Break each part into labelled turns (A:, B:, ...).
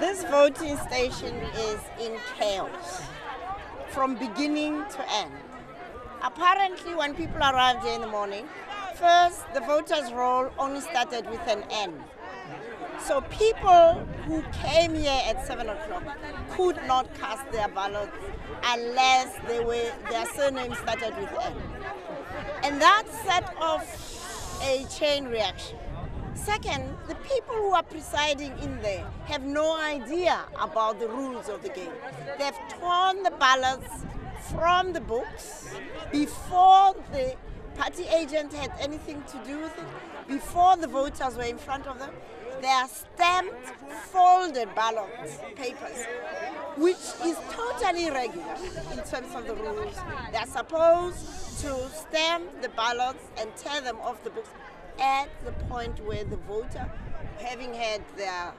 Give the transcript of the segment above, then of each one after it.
A: This voting station is in chaos from beginning to end. Apparently, when people arrived here in the morning, first the voters' roll only started with an N. So people who came here at 7 o'clock could not cast their ballots unless they were, their surname started with N. And that set off a chain reaction. Second, the people who are presiding in there have no idea about the rules of the game. They've torn the ballots from the books before the party agent had anything to do with it, before the voters were in front of them. They are stamped, folded ballot papers, which is totally irregular in terms of the rules. They are supposed to stamp the ballots and tear them off the books at the point where the voter, having had their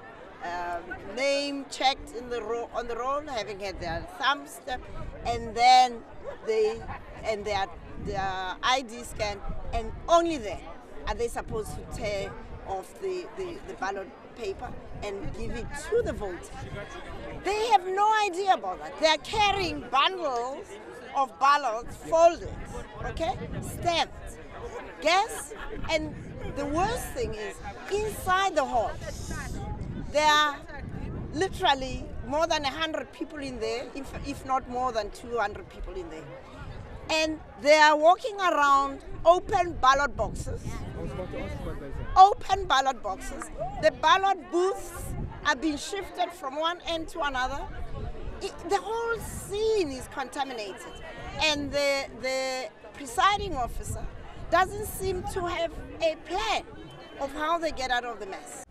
A: um, name checked in the ro- on the roll, having had their thumb stamped, and then they and their their ID scan, and only then are they supposed to tear off the, the, the ballot paper and give it to the voter. They have no idea about that. They are carrying bundles of ballots folded, okay, stamped. Guess, and the worst thing is inside the hall, there are literally more than 100 people in there, if, if not more than 200 people in there. And they are walking around open ballot boxes. Open ballot boxes. The ballot booths are being shifted from one end to another. It, the whole scene is contaminated. And the, the presiding officer doesn't seem to have a plan of how they get out of the mess.